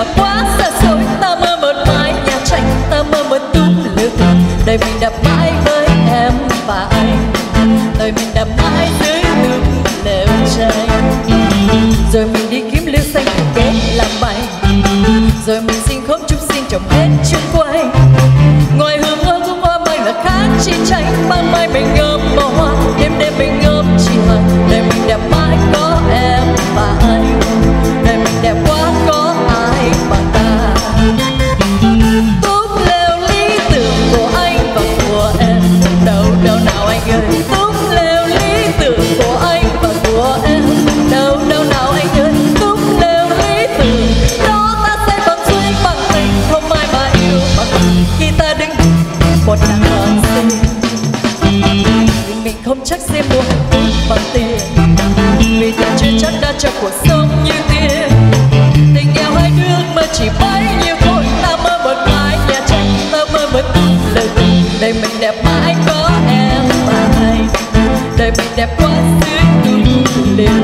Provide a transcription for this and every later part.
là quá xa xôi. Ta mơ một mái nhà tranh, ta mơ một tung lửa đời mình đã mãi với em và anh. Đời mình đã mãi dưới ngực lều tranh rồi mình đi kiếm lửa xanh kết làm bay. Rồi mình xin khóm chúc xin trồng hết chung quanh ngoài hương hoa cũng hoa mai là khác chi tranh. Ban mai mình ngâm màu hoa, đêm đêm mình ngâm chỉ hoa. Đời mình đã mãi có không chắc sẽ mua hạnh phúc bằng tiền. Vì ta chưa chắc đã cho cuộc sống như tiền tình nghèo hai nước mà chỉ bấy nhiêu thôi, ta mơ một mái nhà tranh ta mơ một tung lời tình. Đời mình đẹp mãi có em và anh đời mình đẹp quá, dưới tung liền.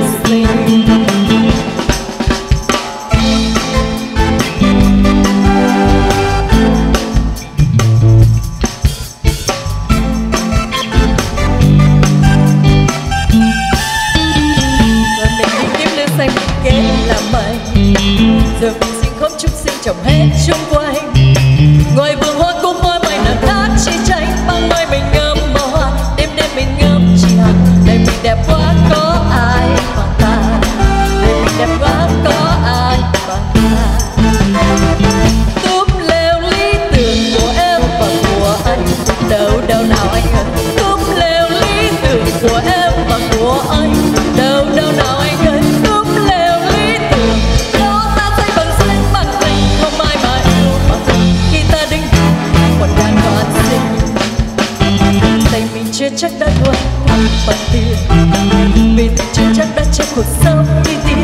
Khóm chúc xin trồng hết chung quanh. Chắc đã luôn phần tiền. Vì tình chưa chắc đã cho cuộc sống đi tìm